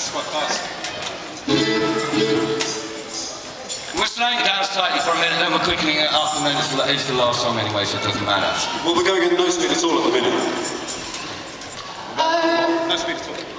It's quite fast. We're slowing down slightly for a minute, then we're quickening it up, and then it's the, it's the last song anyway, so it doesn't matter. Well, we're going at no speed at all at the minute. Uh, No speed at all.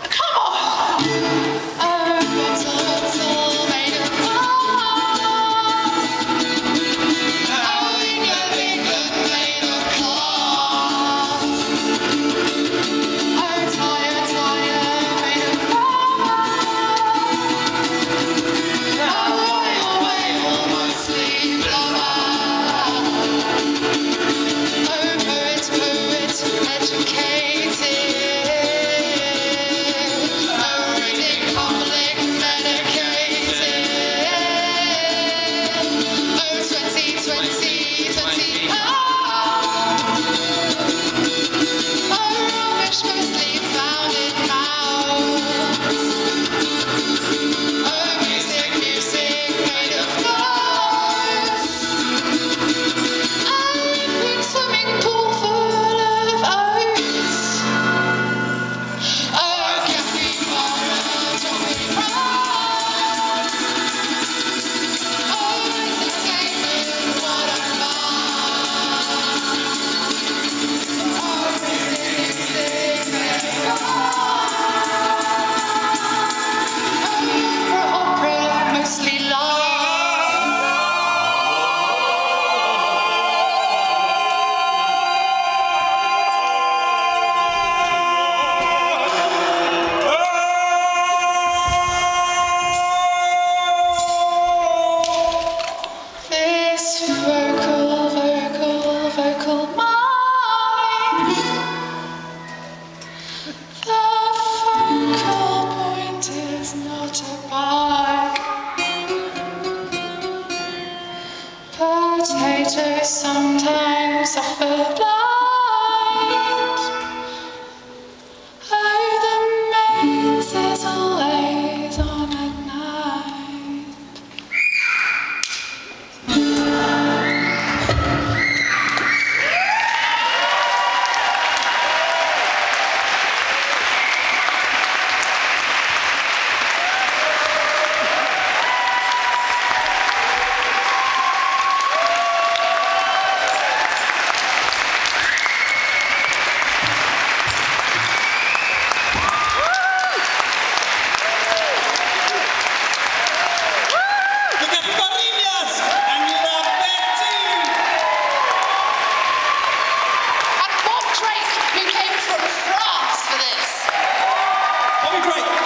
spectator, sometimes I felt like great.